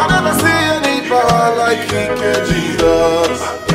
I never see anybody like Ike Jesus.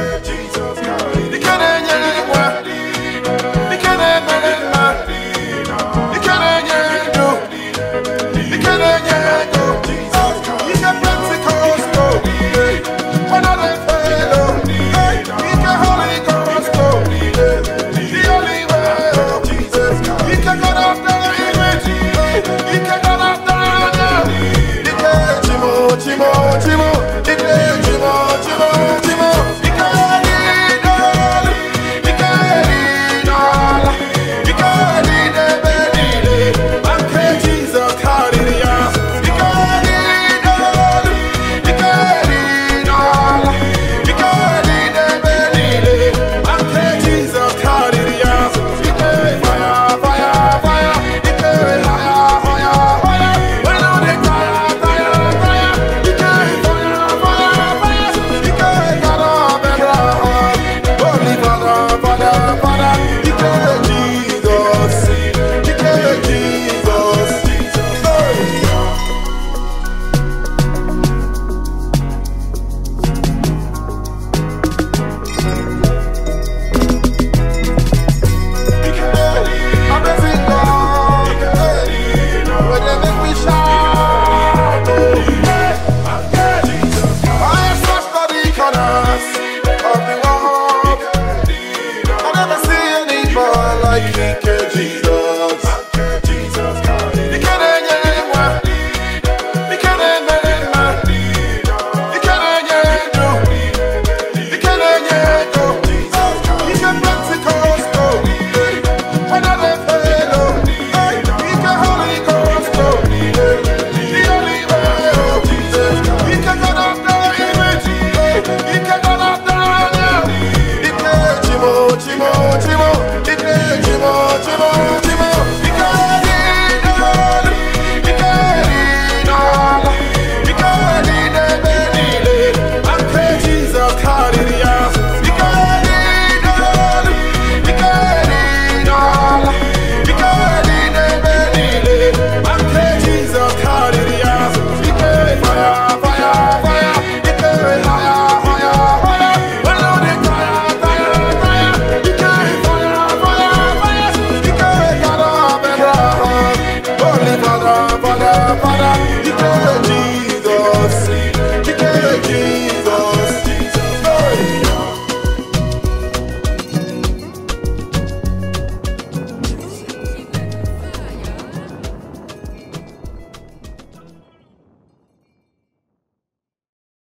para, para, e perdidos.